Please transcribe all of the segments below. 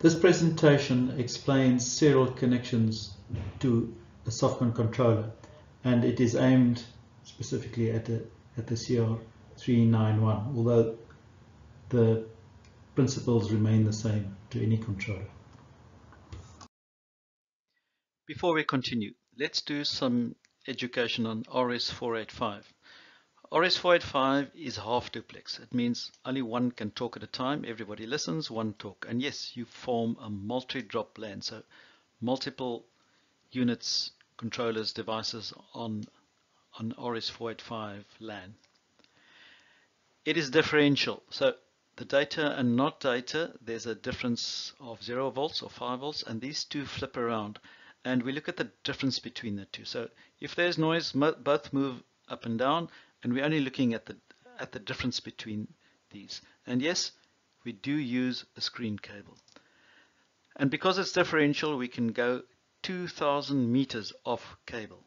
This presentation explains serial connections to a softcon controller and it is aimed specifically at the, at the CR391 although the principles remain the same to any controller. Before we continue, let's do some education on RS485. RS485 is half duplex. It means only one can talk at a time. Everybody listens, one talk. And yes, you form a multi-drop LAN, so multiple units, controllers, devices on, on RS485 LAN. It is differential. So the data and not data, there's a difference of 0 volts or 5 volts, and these two flip around. And we look at the difference between the two. So if there's noise, both move up and down, and we're only looking at the at the difference between these. And yes we do use a screen cable. And because it's differential we can go 2000 meters off cable.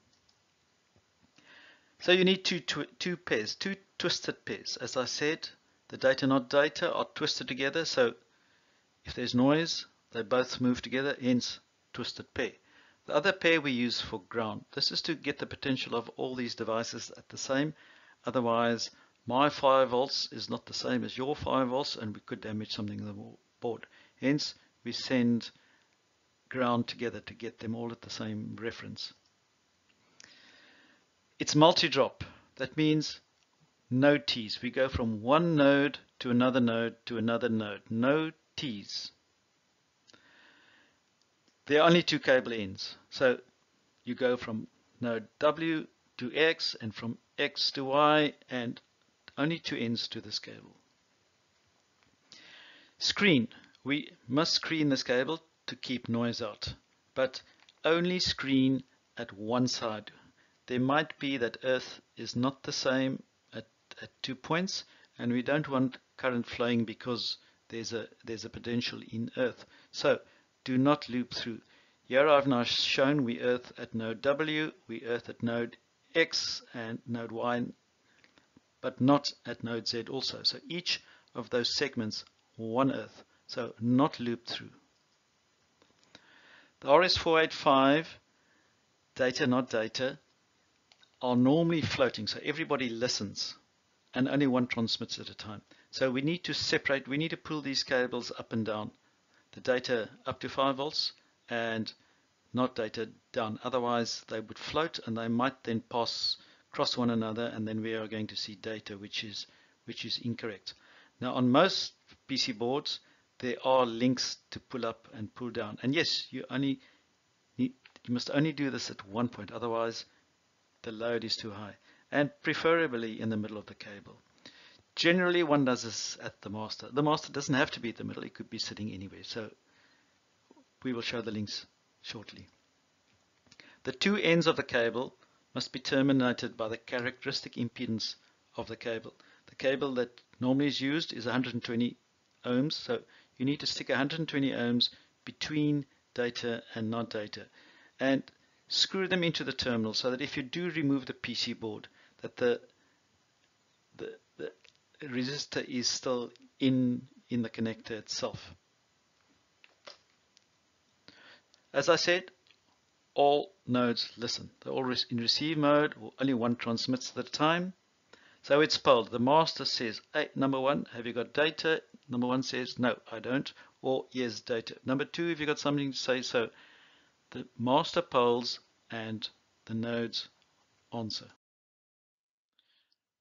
So you need two two pairs two twisted pairs. As I said the data not data are twisted together. So if there's noise they both move together hence twisted pair. The other pair we use for ground. This is to get the potential of all these devices at the same Otherwise, my 5 volts is not the same as your 5 volts and we could damage something in the board. Hence, we send ground together to get them all at the same reference. It's multi-drop. That means no T's. We go from one node to another node to another node. No T's. There are only two cable ends. So you go from node W to X and from X to Y and only two ends to this cable. Screen. We must screen this cable to keep noise out, but only screen at one side. There might be that earth is not the same at, at two points and we don't want current flowing because there's a there's a potential in earth. So do not loop through. Here I've now shown we earth at node W, we earth at node X and node Y, but not at node Z also. So each of those segments, one earth, so not looped through. The RS485 data, not data, are normally floating, so everybody listens and only one transmits at a time. So we need to separate, we need to pull these cables up and down. The data up to 5 volts and not data down. Otherwise, they would float and they might then pass cross one another and then we are going to see data which is which is incorrect. Now on most PC boards there are links to pull up and pull down and yes you only need, you must only do this at one point otherwise the load is too high and preferably in the middle of the cable. Generally one does this at the master. The master doesn't have to be at the middle, it could be sitting anywhere. So we will show the links shortly. The two ends of the cable must be terminated by the characteristic impedance of the cable. The cable that normally is used is 120 ohms, so you need to stick 120 ohms between data and non-data and screw them into the terminal so that if you do remove the PC board that the the, the resistor is still in in the connector itself. As I said, all nodes listen. They're all in receive mode, only one transmits at a time. So it's polled. The master says, hey, number one, have you got data? Number one says, no, I don't. Or yes, data. Number two, if you got something to say, so the master polls and the nodes answer.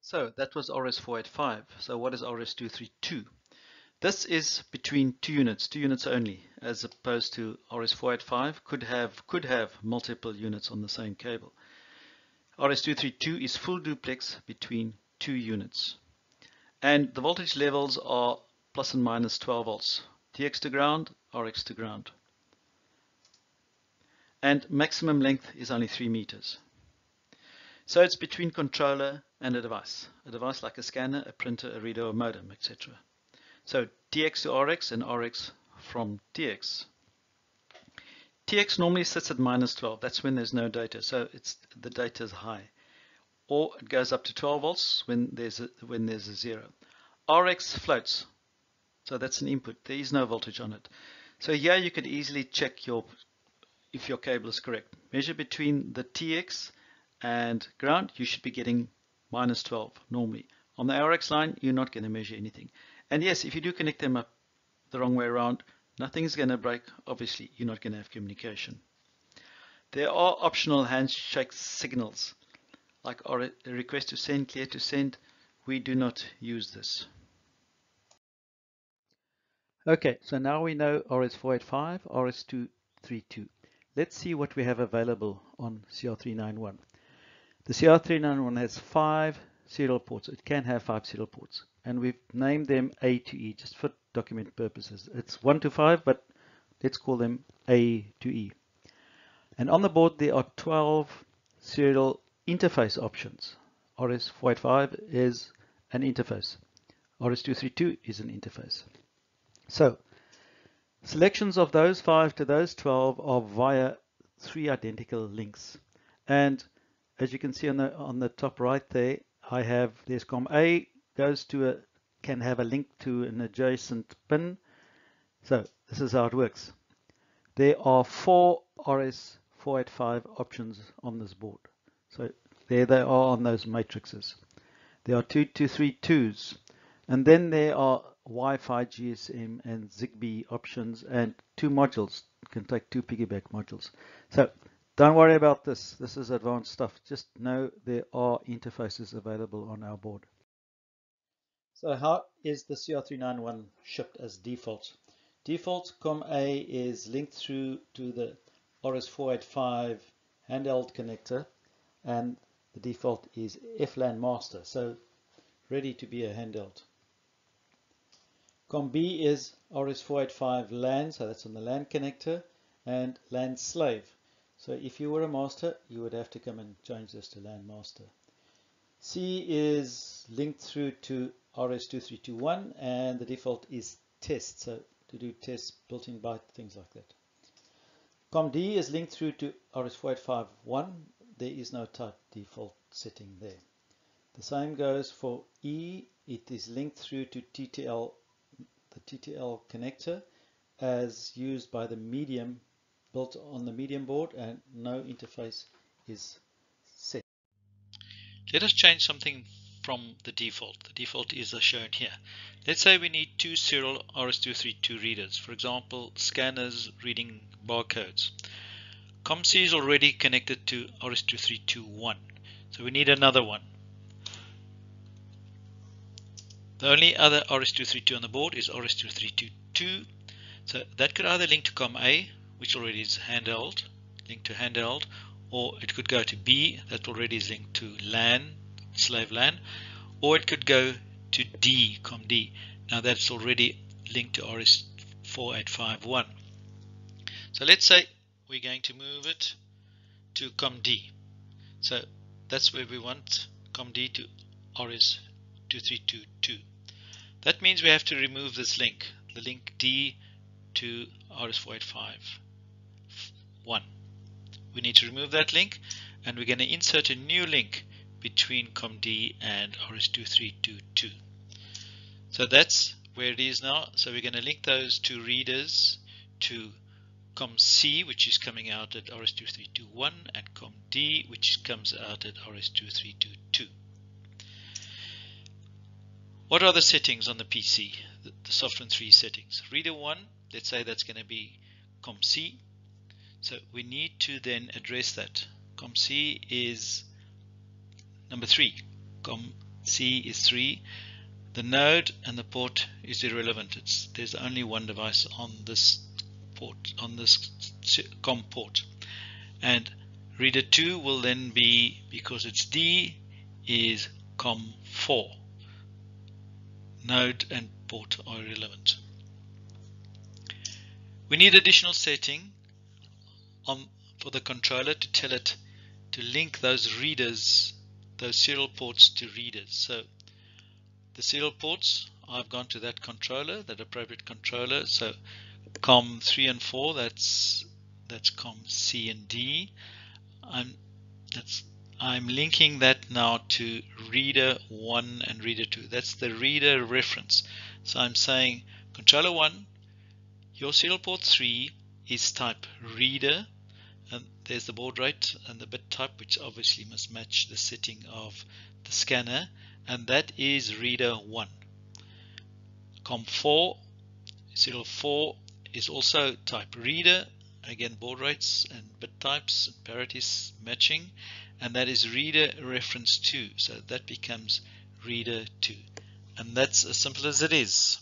So that was RS485. So what is RS232? This is between two units, two units only, as opposed to RS485 could have could have multiple units on the same cable. RS232 is full duplex between two units. And the voltage levels are plus and minus 12 volts. TX to ground, RX to ground. And maximum length is only 3 meters. So it's between controller and a device. A device like a scanner, a printer, a reader, a modem, etc. So TX to RX and RX from TX. TX normally sits at minus 12. That's when there's no data. So it's the data is high. Or it goes up to 12 volts when there's a, when there's a zero. RX floats. So that's an input. There is no voltage on it. So here you could easily check your if your cable is correct. Measure between the TX and ground, you should be getting minus 12 normally. On the RX line, you're not going to measure anything. And yes, if you do connect them up the wrong way around, nothing's going to break. Obviously, you're not going to have communication. There are optional handshake signals, like a request to send, clear to send. We do not use this. Okay, so now we know RS485, RS232. Let's see what we have available on CR391. The CR391 has five serial ports. It can have five serial ports. And we've named them A to E just for document purposes. It's 1 to 5, but let's call them A to E. And on the board, there are 12 serial interface options. RS485 is an interface. RS232 is an interface. So, selections of those 5 to those 12 are via three identical links. And as you can see on the on the top right there, I have there's COM A goes to a can have a link to an adjacent pin. So this is how it works. There are four RS485 options on this board. So there they are on those matrices. There are two to three twos. And then there are Wi-Fi, GSM, and ZigBee options, and two modules. You can take two piggyback modules. So don't worry about this. This is advanced stuff. Just know there are interfaces available on our board. So how is the CR391 shipped as default? Default COM-A is linked through to the RS485 handheld connector and the default is FLAN master, so ready to be a handheld. COM-B is RS485 LAN, so that's on the LAN connector, and LAN slave. So if you were a master, you would have to come and change this to LAN master. C is linked through to RS2321 and the default is test, so to do tests, built-in byte, things like that. COMD is linked through to RS4851. There is no type default setting there. The same goes for E. It is linked through to TTL, the TTL connector as used by the medium built on the medium board and no interface is set. Let us change something from the default. The default is shown here. Let's say we need two serial RS232 readers, for example, scanners reading barcodes. COM-C is already connected to RS2321, so we need another one. The only other RS232 on the board is RS2322, so that could either link to COM-A which already is handheld, linked to handheld, or it could go to B, that already is linked to LAN, slave LAN, or it could go to D, COMD. Now that's already linked to RS4851. So let's say we're going to move it to COMD. So that's where we want COMD to RS2322. That means we have to remove this link, the link D to RS485. 1. We need to remove that link and we're going to insert a new link between COMD and RS2322. So that's where it is now. So we're going to link those two readers to COM-C, which is coming out at RS2321, and COM-D, which comes out at RS2322. What are the settings on the PC? The, the SOFTWIN 3 settings. Reader 1, let's say that's going to be COM-C. So we need to then address that. COM-C is number three. COM-C is three. The node and the port is irrelevant. It's there's only one device on this port on this COM port, and reader two will then be because it's D is COM4. Node and port are irrelevant. We need additional setting on for the controller to tell it to link those readers, those serial ports to readers. So the serial ports, I've gone to that controller, that appropriate controller. So COM 3 and 4, that's that's COM C and D. I'm that's I'm linking that now to reader 1 and reader 2. That's the reader reference. So I'm saying controller 1 your serial port 3 is type reader there's the baud rate and the bit type which obviously must match the setting of the scanner and that is reader 1 COM4 serial 4 is also type reader again baud rates and bit types and parities matching and that is reader reference 2 so that becomes reader 2 and that's as simple as it is